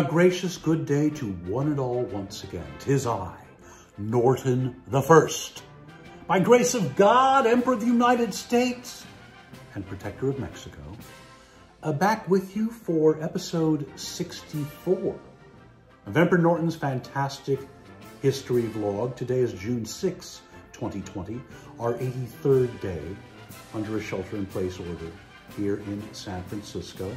A gracious good day to one and all once again. Tis I, Norton the First. By grace of God, Emperor of the United States and Protector of Mexico, uh, back with you for episode 64 of Emperor Norton's fantastic history vlog. Today is June 6, 2020, our 83rd day under a shelter-in-place order here in San Francisco.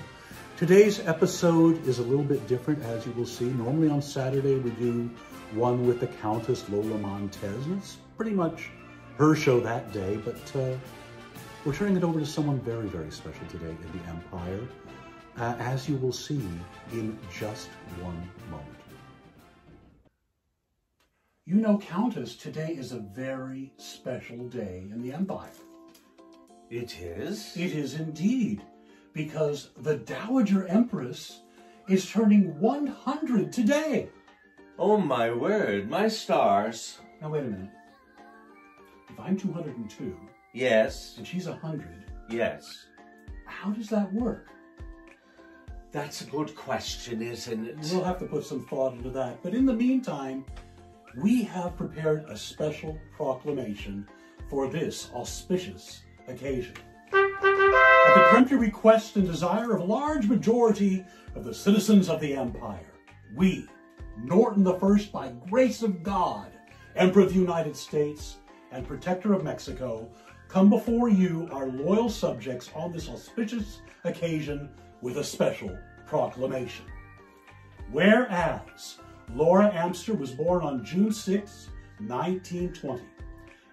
Today's episode is a little bit different, as you will see. Normally on Saturday, we do one with the Countess Lola Montez, and it's pretty much her show that day, but uh, we're turning it over to someone very, very special today in the Empire, uh, as you will see in just one moment. You know, Countess, today is a very special day in the Empire. It is? It is indeed because the Dowager Empress is turning 100 today. Oh my word, my stars. Now wait a minute. If I'm 202 Yes, and she's 100, yes. how does that work? That's a good question, isn't it? We'll have to put some thought into that. But in the meantime, we have prepared a special proclamation for this auspicious occasion. At the country request and desire of a large majority of the citizens of the empire, we, Norton First, by grace of God, Emperor of the United States and Protector of Mexico, come before you, our loyal subjects, on this auspicious occasion with a special proclamation. Whereas Laura Amster was born on June 6, 1920,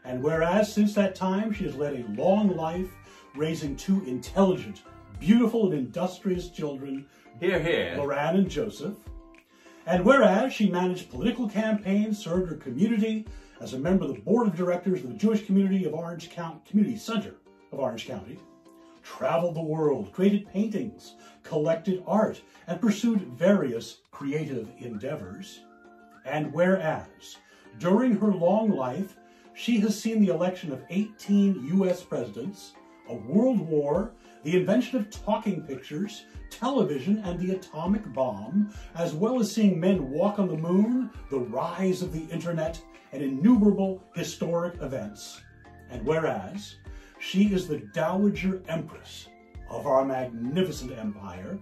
and whereas since that time she has led a long life raising two intelligent, beautiful, and industrious children, Hear, hear. Loran and Joseph. And whereas she managed political campaigns, served her community as a member of the board of directors of the Jewish community of Orange County, Community Center of Orange County, traveled the world, created paintings, collected art, and pursued various creative endeavors. And whereas during her long life, she has seen the election of 18 U.S. presidents, a world war, the invention of talking pictures, television, and the atomic bomb, as well as seeing men walk on the moon, the rise of the internet, and innumerable historic events. And whereas she is the Dowager Empress of our magnificent empire,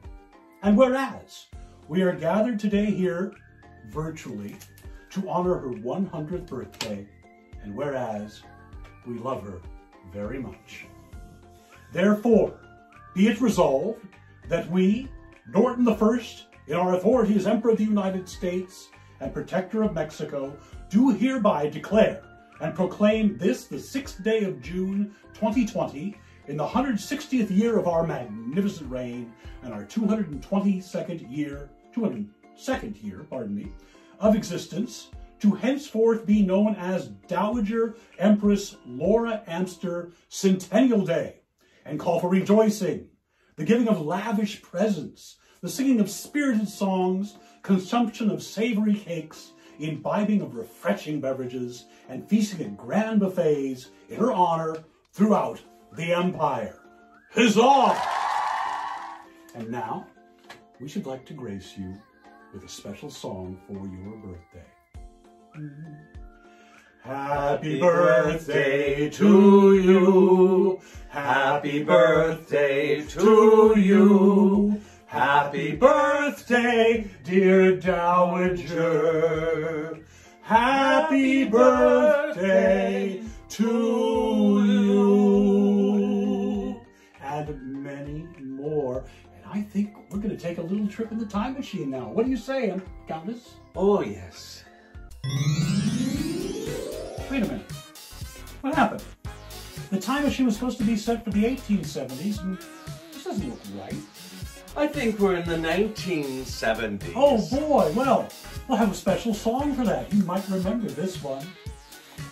and whereas we are gathered today here virtually to honor her 100th birthday, and whereas we love her very much. Therefore, be it resolved that we, Norton the First, in our authority as Emperor of the United States and Protector of Mexico, do hereby declare and proclaim this the sixth day of June 2020 in the 160th year of our magnificent reign and our 222nd year, 202nd year, pardon me, of existence, to henceforth be known as Dowager Empress Laura Amster Centennial Day, and call for rejoicing, the giving of lavish presents, the singing of spirited songs, consumption of savory cakes, imbibing of refreshing beverages, and feasting at grand buffets in her honor throughout the empire. Huzzah! And now, we should like to grace you with a special song for your birthday. Mm-hmm. Happy birthday to you. Happy birthday to you. Happy birthday, dear Dowager. Happy birthday to you. And many more. And I think we're going to take a little trip in the time machine now. What are you saying, Countess? Oh, yes. Wait a minute. What happened? The time machine was supposed to be set for the 1870s, and this doesn't look right. I think we're in the 1970s. Oh boy, well, we'll have a special song for that. You might remember this one.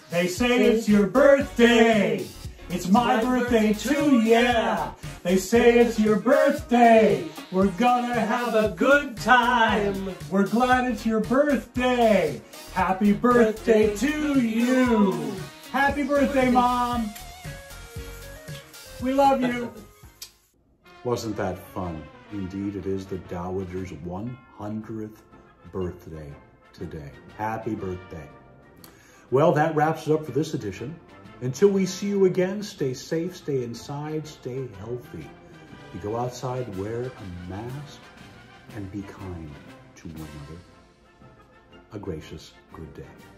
They say it's your birthday. It's my, my birthday, birthday too, yeah. They say it's your birthday. We're gonna have a good time. We're glad it's your birthday. Happy birthday, Birthday to you. Happy birthday, Mom. We love you. Wasn't that fun? Indeed, it is the Dowager's 100th birthday today. Happy birthday. Well, that wraps it up for this edition. Until we see you again, stay safe, stay inside, stay healthy. You go outside, wear a mask, and be kind to one another. A gracious good day.